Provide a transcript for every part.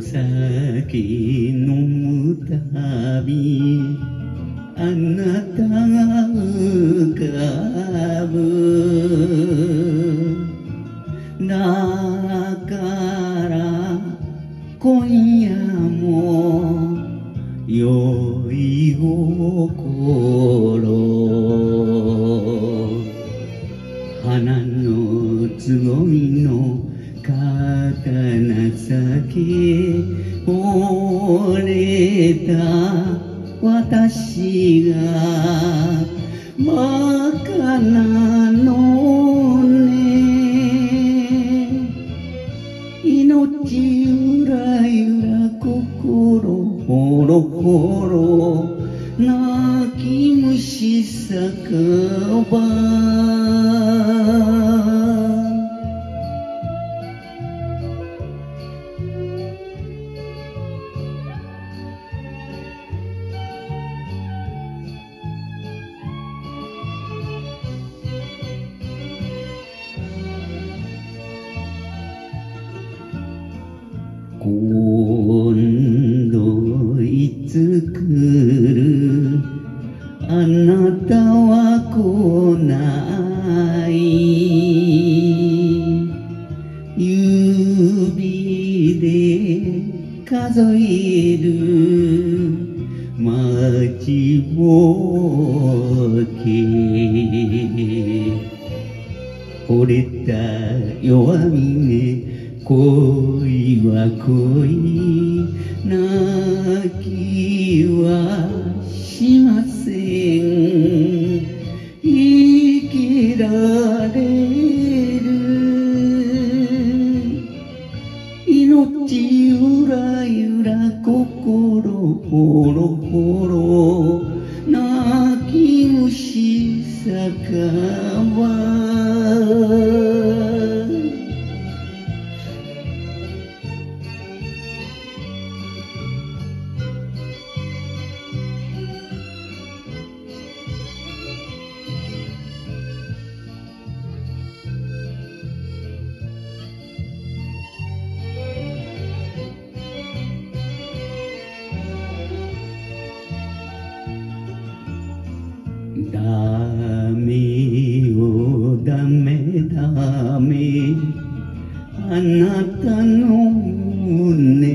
酒飲むたびあなたが浮かぶ。だから今夜も酔い心刀先折れた私がバカな今度いつ来る？あなたは来ない。指で数える。待ちぼけ。惚れた弱みね恋は恋泣きはしません。生きられる。命ゆらゆら心ほろほろ泣き虫酒ダメよダメダメあなたの胸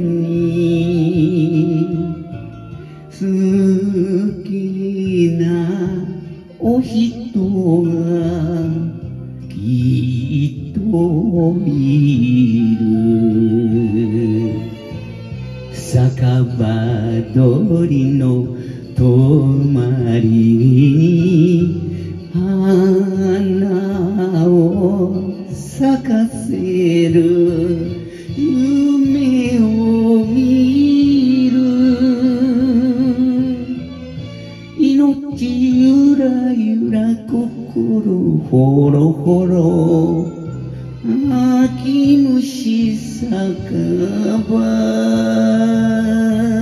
に好きなお人がきっといる。酒場通りの泊まりに花を咲かせる夢を見る。命ゆらゆら心ほろほろ秋虫酒場。